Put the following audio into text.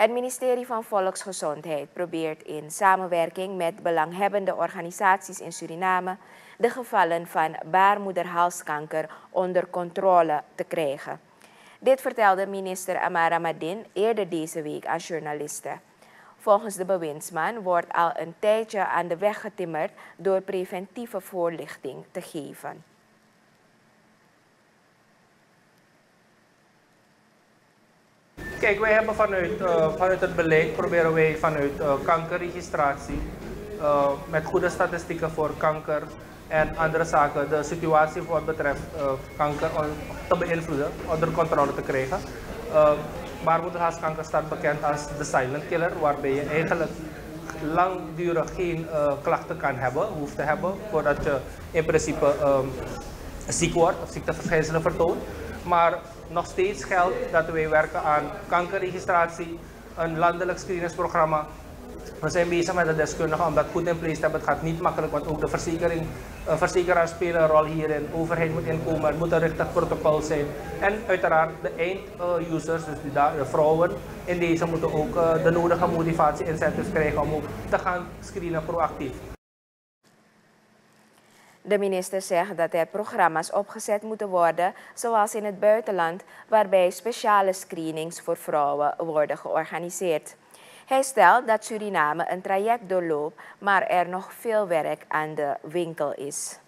Het ministerie van Volksgezondheid probeert in samenwerking met belanghebbende organisaties in Suriname de gevallen van baarmoederhalskanker onder controle te krijgen. Dit vertelde minister Amara Madin eerder deze week aan journalisten. Volgens de bewindsman wordt al een tijdje aan de weg getimmerd door preventieve voorlichting te geven. Kijk, wij hebben vanuit, uh, vanuit het beleid proberen wij vanuit uh, kankerregistratie uh, met goede statistieken voor kanker en andere zaken de situatie wat betreft kanker te beïnvloeden, onder controle te krijgen. baarmoederhalskanker staat bekend als de silent killer, waarbij je eigenlijk langdurig geen klachten kan hebben, hoeft te hebben, voordat je in principe um, ziek wordt of ziekteverschijnselen vertoont. Maar nog steeds geldt dat wij werken aan kankerregistratie, een landelijk screeningsprogramma. We zijn bezig met de deskundigen om dat goed in place te hebben. Het gaat niet makkelijk, want ook de verzekering, verzekeraars spelen een rol hierin. De overheid moet inkomen, het moet een richtig protocol zijn. En uiteraard de eindusers, dus de, vrouwen in deze moeten ook uh, de nodige motivatie incentives krijgen om ook te gaan screenen proactief. De minister zegt dat er programma's opgezet moeten worden, zoals in het buitenland, waarbij speciale screenings voor vrouwen worden georganiseerd. Hij stelt dat Suriname een traject doorloopt, maar er nog veel werk aan de winkel is.